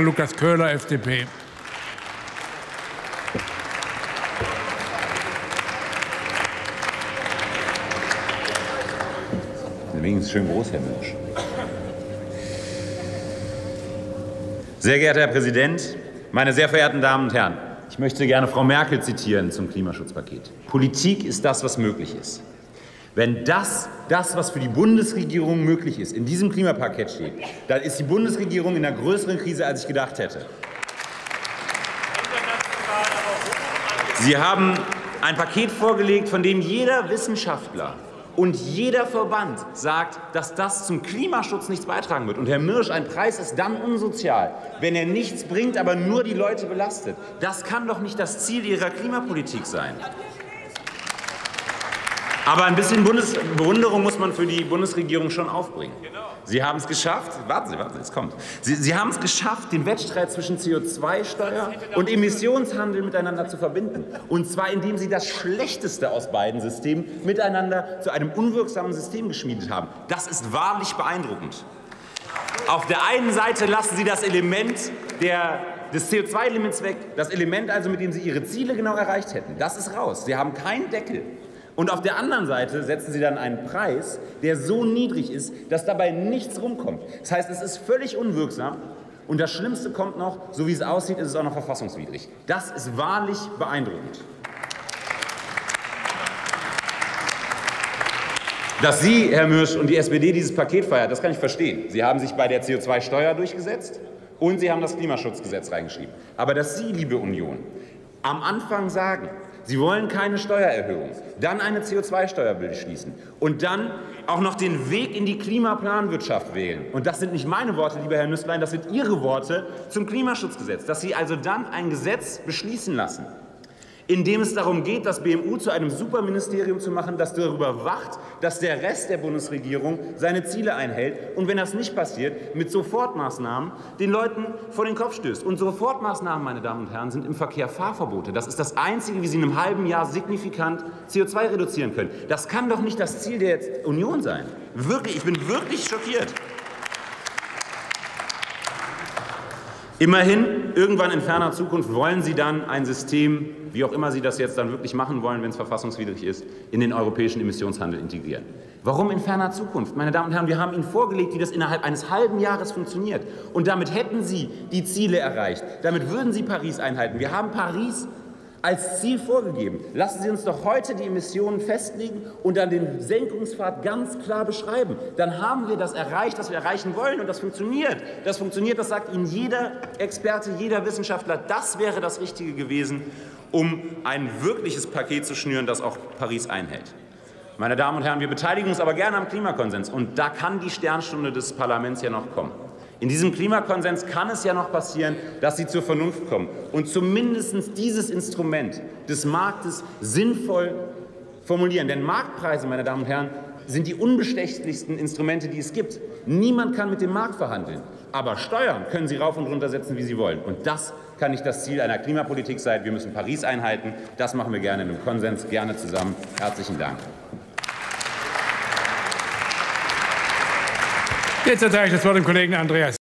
Lukas Köhler, FDP. Wenigstens schön groß, Herr Münch. Sehr geehrter Herr Präsident, meine sehr verehrten Damen und Herren, ich möchte gerne Frau Merkel zitieren zum Klimaschutzpaket. Politik ist das, was möglich ist. Wenn das, das, was für die Bundesregierung möglich ist, in diesem Klimapaket steht, dann ist die Bundesregierung in einer größeren Krise, als ich gedacht hätte. Sie haben ein Paket vorgelegt, von dem jeder Wissenschaftler und jeder Verband sagt, dass das zum Klimaschutz nichts beitragen wird. Und Herr Mirsch, ein Preis ist dann unsozial, wenn er nichts bringt, aber nur die Leute belastet. Das kann doch nicht das Ziel Ihrer Klimapolitik sein. Aber ein bisschen Bundes Bewunderung muss man für die Bundesregierung schon aufbringen. Sie haben es geschafft, warten Sie, warten Sie, es kommt. Sie, Sie haben es geschafft, den Wettstreit zwischen CO2-Steuer und Emissionshandel miteinander zu verbinden. Und zwar indem Sie das Schlechteste aus beiden Systemen miteinander zu einem unwirksamen System geschmiedet haben. Das ist wahrlich beeindruckend. Auf der einen Seite lassen Sie das Element der, des CO2-Limits weg, das Element also, mit dem Sie Ihre Ziele genau erreicht hätten. Das ist raus. Sie haben keinen Deckel. Und auf der anderen Seite setzen Sie dann einen Preis, der so niedrig ist, dass dabei nichts rumkommt. Das heißt, es ist völlig unwirksam. Und das Schlimmste kommt noch, so wie es aussieht, ist es auch noch verfassungswidrig. Das ist wahrlich beeindruckend. Dass Sie, Herr Mürsch, und die SPD dieses Paket feiern, das kann ich verstehen. Sie haben sich bei der CO2-Steuer durchgesetzt und Sie haben das Klimaschutzgesetz reingeschrieben. Aber dass Sie, liebe Union, am Anfang sagen, Sie wollen keine Steuererhöhung, dann eine CO2-Steuer beschließen und dann auch noch den Weg in die Klimaplanwirtschaft wählen. Und das sind nicht meine Worte, lieber Herr Nüsslein, das sind Ihre Worte zum Klimaschutzgesetz, dass Sie also dann ein Gesetz beschließen lassen, in dem es darum geht, das BMU zu einem Superministerium zu machen, das darüber wacht, dass der Rest der Bundesregierung seine Ziele einhält und wenn das nicht passiert, mit Sofortmaßnahmen den Leuten vor den Kopf stößt. Und Sofortmaßnahmen, meine Damen und Herren, sind im Verkehr Fahrverbote. Das ist das Einzige, wie Sie in einem halben Jahr signifikant CO2 reduzieren können. Das kann doch nicht das Ziel der Union sein. Wirklich, ich bin wirklich schockiert. Immerhin, irgendwann in ferner Zukunft wollen Sie dann ein System, wie auch immer Sie das jetzt dann wirklich machen wollen, wenn es verfassungswidrig ist, in den europäischen Emissionshandel integrieren. Warum in ferner Zukunft? Meine Damen und Herren, wir haben Ihnen vorgelegt, wie das innerhalb eines halben Jahres funktioniert. Und damit hätten Sie die Ziele erreicht. Damit würden Sie Paris einhalten. Wir haben Paris als Ziel vorgegeben. Lassen Sie uns doch heute die Emissionen festlegen und dann den Senkungspfad ganz klar beschreiben. Dann haben wir das erreicht, was wir erreichen wollen und das funktioniert. Das funktioniert, das sagt Ihnen jeder Experte, jeder Wissenschaftler. Das wäre das Richtige gewesen, um ein wirkliches Paket zu schnüren, das auch Paris einhält. Meine Damen und Herren, wir beteiligen uns aber gerne am Klimakonsens und da kann die Sternstunde des Parlaments ja noch kommen. In diesem Klimakonsens kann es ja noch passieren, dass Sie zur Vernunft kommen und zumindest dieses Instrument des Marktes sinnvoll formulieren. Denn Marktpreise, meine Damen und Herren, sind die unbestechlichsten Instrumente, die es gibt. Niemand kann mit dem Markt verhandeln. Aber Steuern können Sie rauf und runter setzen, wie Sie wollen. Und das kann nicht das Ziel einer Klimapolitik sein. Wir müssen Paris einhalten. Das machen wir gerne in einem Konsens, gerne zusammen. Herzlichen Dank. Jetzt erteile ich das Wort dem Kollegen Andreas.